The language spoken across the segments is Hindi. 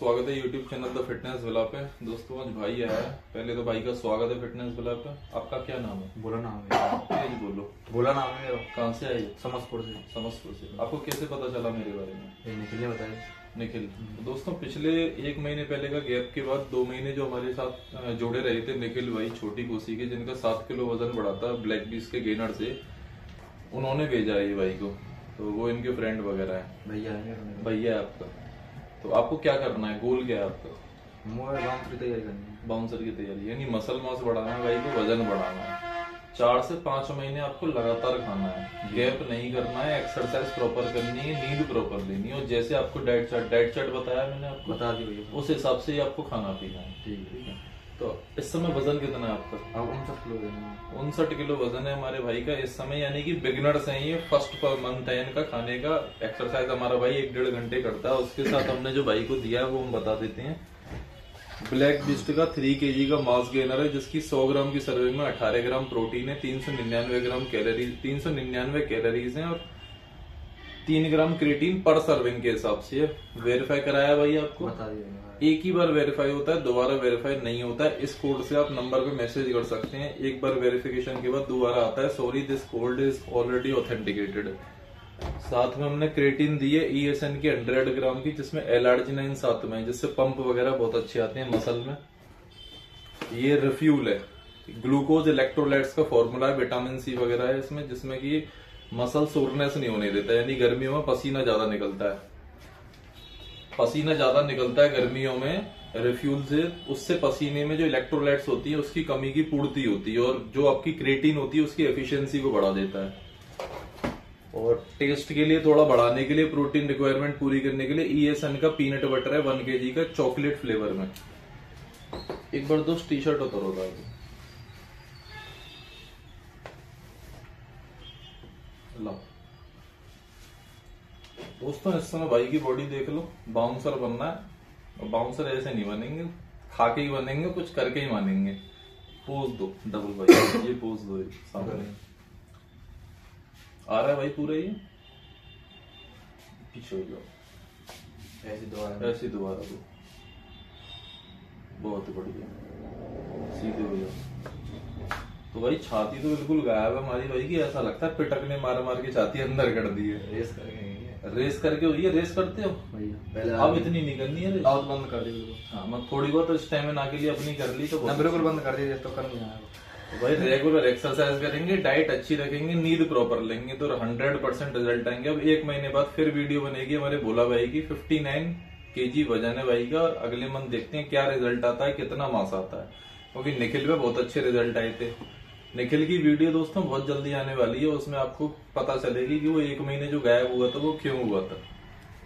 स्वागत है YouTube channel the fitness villa पे। दोस्तों आज भाई आया है। पहले तो भाई का स्वागत है फिटनेस विला पे। आपका क्या नाम है? बोला नाम है। बोलो। बोला नाम है मेरा कहाँ से आई समझपुर से। समझपुर से। आपको कैसे पता चला मेरे बारे में? ये निकलने बताया। निखिल। तो दोस्तों पिछले एक महीने पहले का गैप के बाद दो महीने जो हमारे साथ जोड़े रहे थे निखिल भाई छोटी कोसी के जिनका सात किलो वज़न बढ़ा था ब्लैक बीस के गेनर से उन्होंने भेजा है ये भाई को। तो वो इनके फ्रेंड वगैरह है। भैया है। भैया आपका। तो आपको क्या करना है? गोल क्या है आपका? बाउंसर की तैयारी करनी है। बाउंसर की तैयारी यानी मसल मास बढ़ाना है भाई को वज़न बढ़ाना है। चार से पाँच महीने आपको लगातार खाना है। गैप नहीं करना है एक्सरसाइज प्रॉपर करनी है नींद प्रॉपर लेनी है। और जैसे आपको डाइट चार्ट डाइट चार्ट बताया मैंने आपको? बता दी भैया। उस हिसाब से ही आपको खाना पीना है ठीक है। इस समय वज़न कितना है आपका? उनसठ किलो उनसठ किलो वज़न है हमारे भाई का। इस समय यानी कि बिगनर्स हैं ये फ़र्स्ट पर मंथ है इनका खाने का। एक्सरसाइज हमारा भाई एक डेढ़ घंटे करता है। उसके साथ हमने जो भाई को दिया है वो हम बता देते हैं। ब्लैक बिस्ट का थ्री के का मास गेनर है जिसकी 100 ग्राम की सर्विंग में 18 ग्राम प्रोटीन है तीन सौ निन्यानवे ग्राम कैलोरीज तीन सौ निन्यानवे कैलोरीज है और तीन ग्राम क्रेटीन पर सर्विंग के हिसाब से वेरीफाई कराया भाई आपको? बता दिया एक ही बार वेरीफाई होता है दोबारा वेरीफाई नहीं होता है। इस कोड से आप नंबर पे मैसेज कर सकते हैं। एक बार वेरिफिकेशन के बाद दोबारा आता है। Sorry this code is already authenticated साथ में हमने क्रेटिन दी है ई एस एन की हंड्रेड ग्राम की जिसमें एलर्जी नाइन साथ में जिससे पंप वगैरह बहुत अच्छे आते हैं मसल में। ये रिफ्यूल है। ग्लूकोज इलेक्ट्रोलाइट्स का फॉर्मूला है विटामिन सी वगैरह है इसमें जिसमें कि मसल सोरनेस नहीं होने देता यानी गर्मियों में पसीना ज़्यादा निकलता है। पसीना ज़्यादा निकलता है गर्मियों में रिफ्यूल से, उससे पसीने में जो इलेक्ट्रोलाइट्स होती है, उसकी कमी की पूर्ति होती है और जो आपकी क्रेटिन होती है, उसकी एफिशिएंसी को बढ़ा देता है। और टेस्ट के लिए, थोड़ा बढ़ाने के लिए प्रोटीन रिक्वायरमेंट पूरी करने के लिए ईएसएन का पीनट बटर है वन के का चॉकलेट फ्लेवर में। एक बार दोस्त टी शर्ट उतरो था लो। दोस्तों इस समय भाई की बॉडी देख लो। बाउंसर बनना है। और बाउंसर ऐसे नहीं बनेंगे। खा के ही बनेंगे कुछ करके ही मानेंगे। पोज दो डबल भाई। ये पोज दो सामने। आ रहा है भाई पूरा ये? पीछे हो जाओ। ऐसे दोबारा ऐसे दोबारा दो। बहुत बढ़िया। सीधे हो जाओ। तो भाई छाती तो बिल्कुल गायब है हमारी भाई की ऐसा लगता है पिटक ने मार मार के छाती अंदर कर दी है। रेस करके रेस करके हुई है? रेस करते हो? भैया पहले अब इतनी नहीं करनी है रेस? बंद कर दी हाँ मैं थोड़ी बहुत स्टेमिना के लिए अपनी कर ली तो बिल्कुल बंद कर दी तो कर नहीं आया तो भाई रेगुलर एक्सरसाइज करेंगे डाइट अच्छी रखेंगे नींद प्रॉपर लेंगे तो हंड्रेड परसेंट रिज़ल्ट आएँगे। अब एक महीने बाद फिर वीडियो बनेगी हमारे भोला भाई की फिफ्टी नाइन के जी वज़न है भाई का और अगले मंथ देखते हैं क्या रिज़ल्ट आता है कितना मास आता है। क्योंकि निखिल पे बहुत अच्छे रिज़ल्ट आए थे। निखिल की वीडियो दोस्तों बहुत जल्दी आने वाली है, उसमें आपको पता चलेगी कि वो एक महीने जो गायब हुआ था, वो क्यों हुआ था।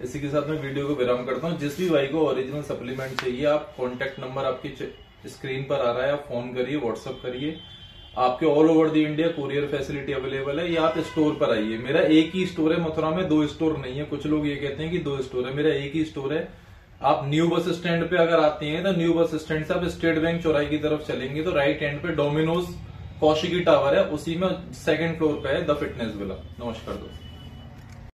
इसी के साथ मैं वीडियो को विराम करता हूँ। जिस भी भाई को ओरिजिनल सप्लीमेंट चाहिए, आप कॉन्टेक्ट नंबर आपकी स्क्रीन पर आ रहा है, आप फ़ोन करिए व्हाट्सअप करिए। आपके all over the India courier facility available है, या आप स्टोर पर आइए। मेरा एक ही स्टोर है, मथुरा में दो स्टोर नहीं है। कुछ लोग ये कहते हैं कि दो स्टोर है, मेरा एक ही स्टोर है। आप न्यू बस स्टैंड पे अगर आते हैं तो न्यू बस स्टैंड से आप स्टेट बैंक चौराई की तरफ़ चलेंगे तो राइट हैंड पे डोमिनोज कौशिकी टावर है उसी में सेकंड फ्लोर पे है द फिटनेस विला। नमस्कार दोस्तों।